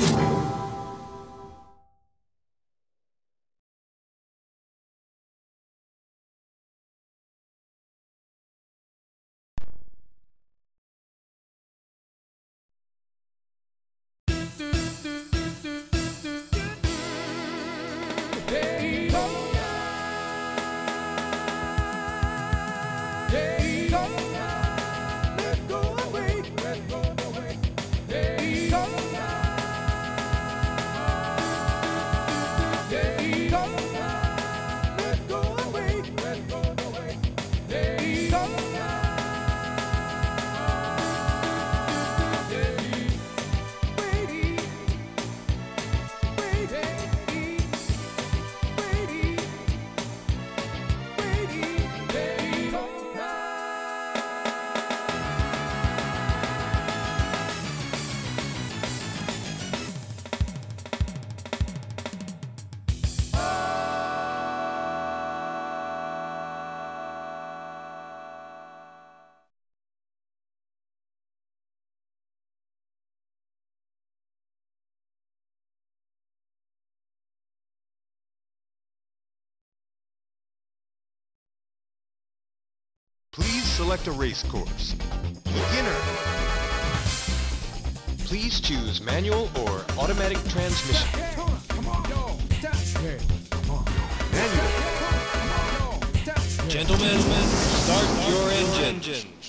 Please select a race course. Beginner. Please choose manual or automatic transmission. Manual. Gentlemen, start your engine.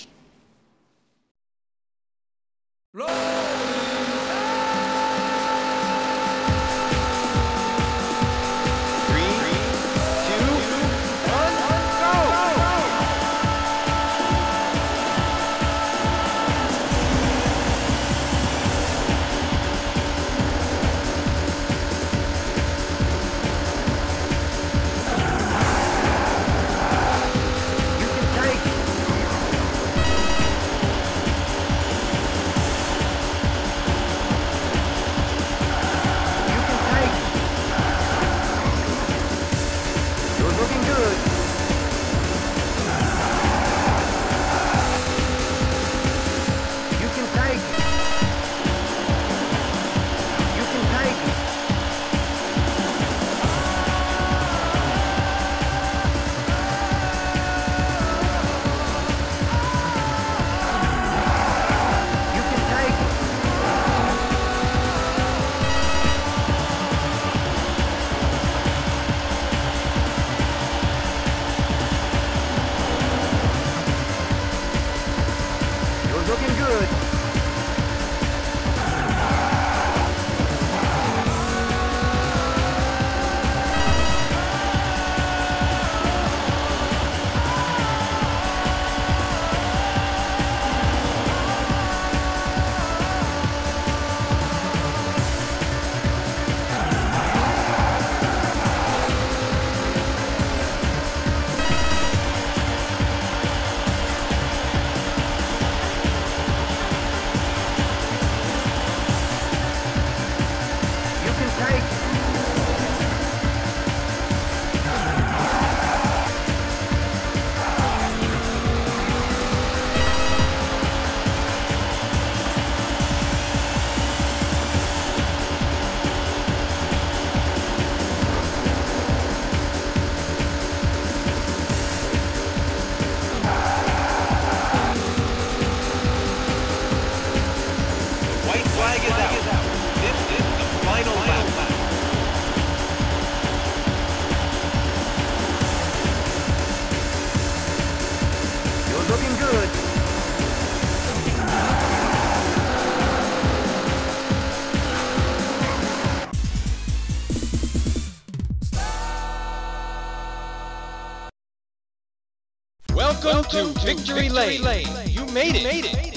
Welcome, to Victory, Lane. You made it. Made it.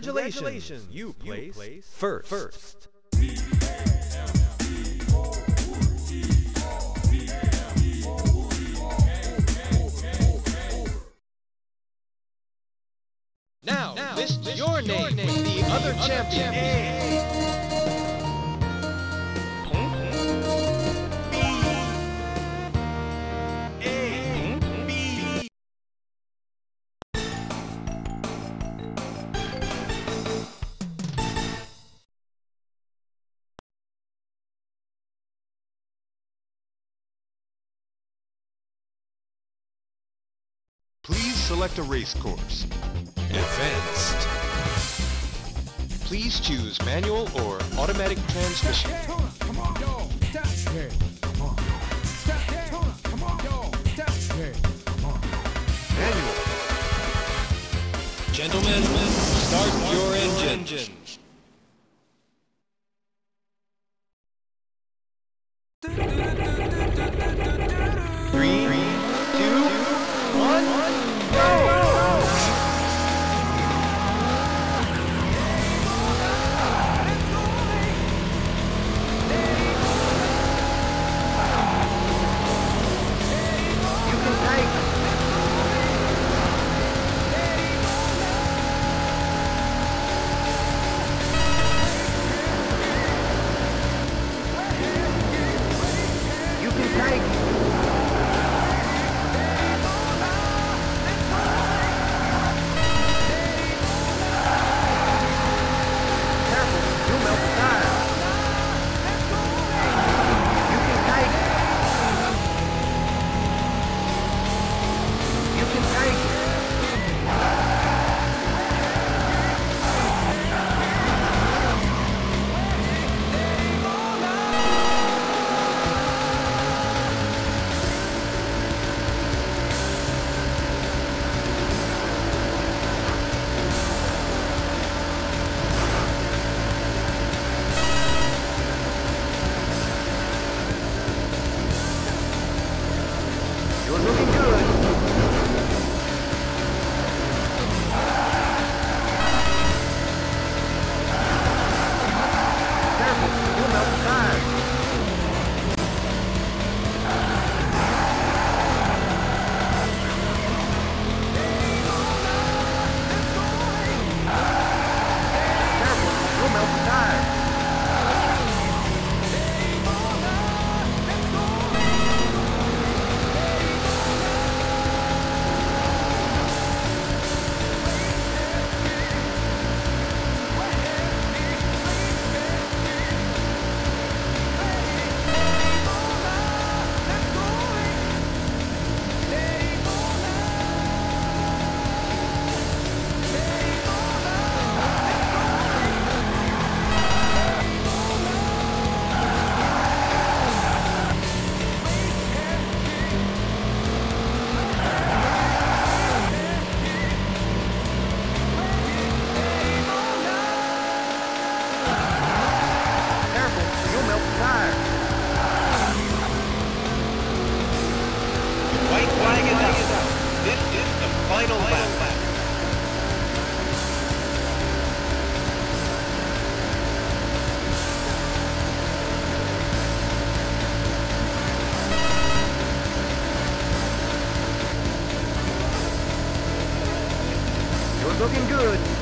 Congratulations, Congratulations. You, place you place first. first. Now, now list, list your, your name, name with the other, other champions. champions. Select a race course. Advanced. Please choose manual or automatic transmission. Manual. Gentlemen, start your engine. Looking good.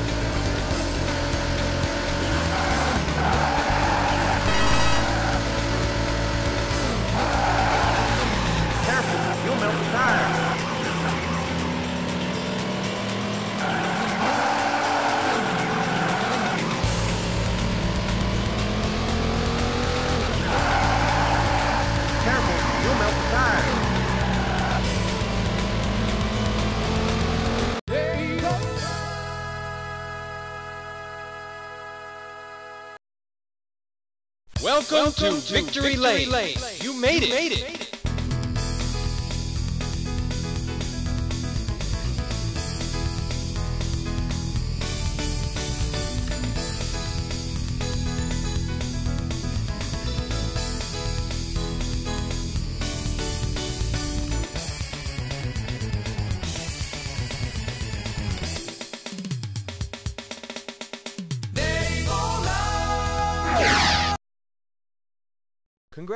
Welcome, to, Victory, Lane. You made it. Made it.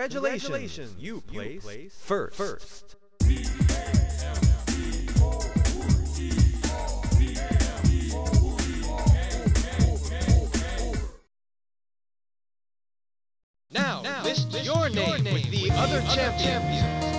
Congratulations, Congratulations. You, place, you first. first. Now, now list, list your, name your name with the, other, the champions. champions.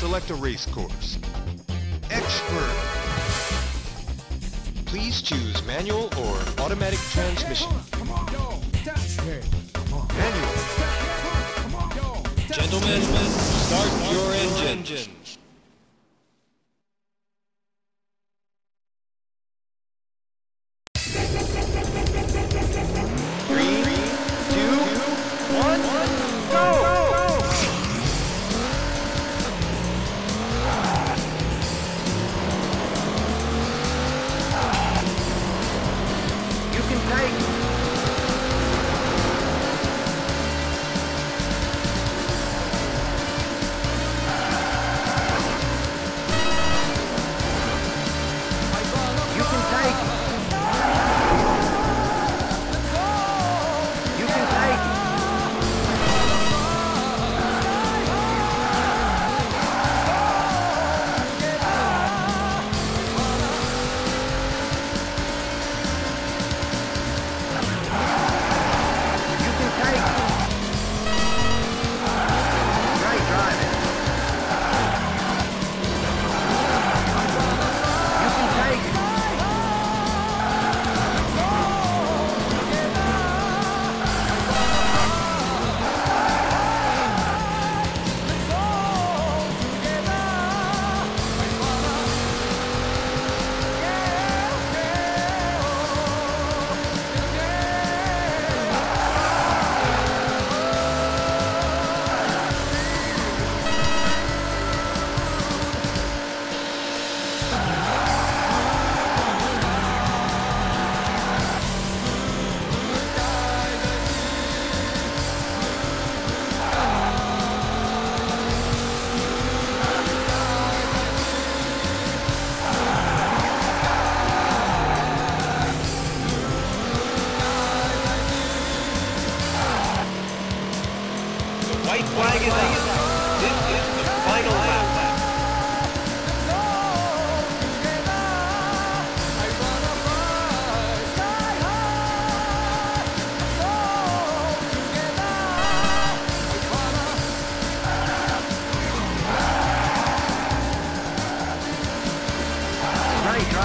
select a race course. Expert. Please choose manual or automatic transmission. Manual. Gentlemen, start your engine.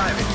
driving.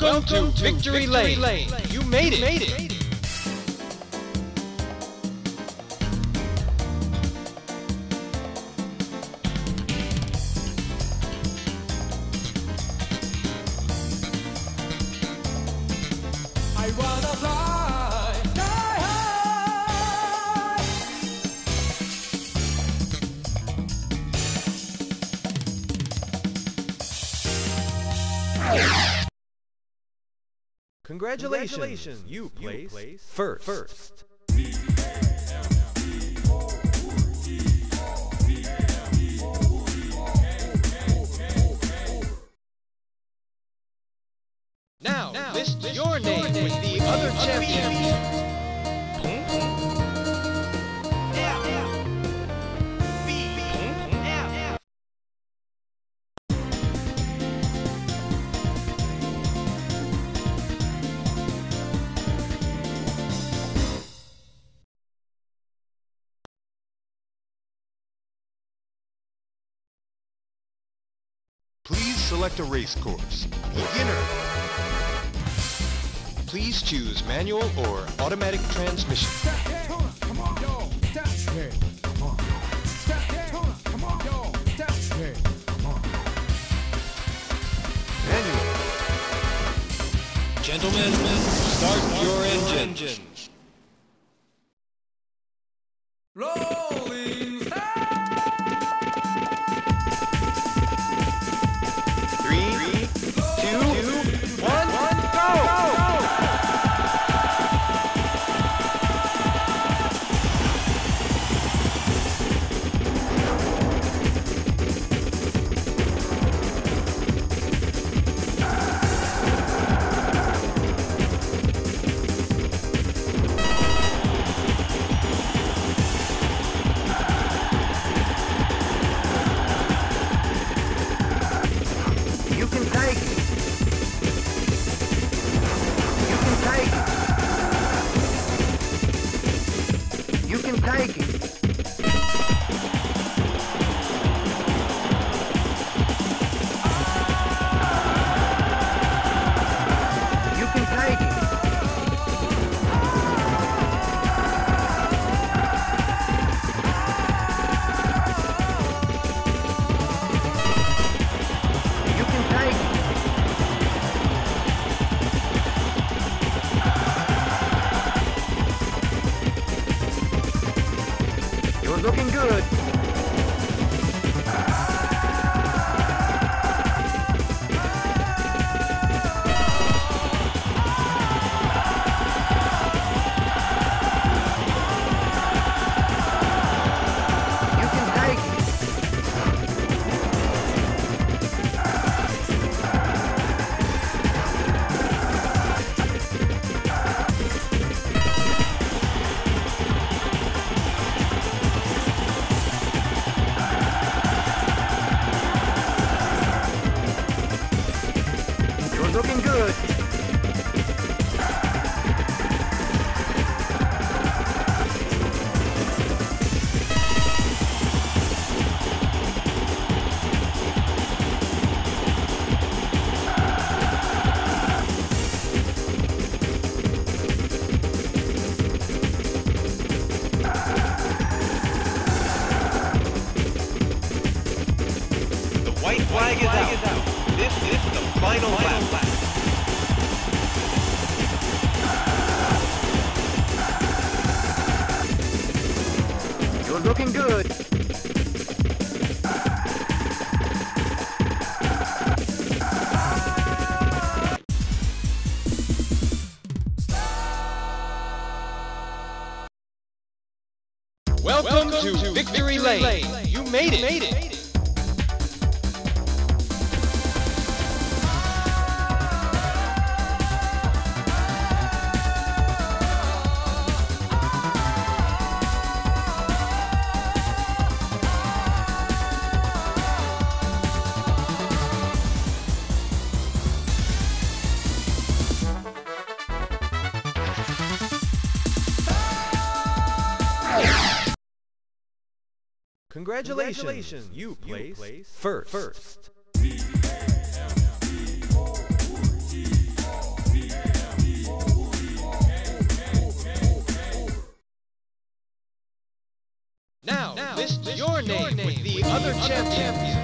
Welcome, Welcome to, Victory, Victory Lane. Lane. You made it. Made it. Yeah. Congratulations, you place first. first. Now, list your name with the other champions. Please select a race course. Beginner. Please choose manual or automatic transmission. Manual. Gentlemen, start your engines. Welcome, to, Victory, Lane. You made it. Made it. Congratulations, you place first. first. Now, list your name with the other champions.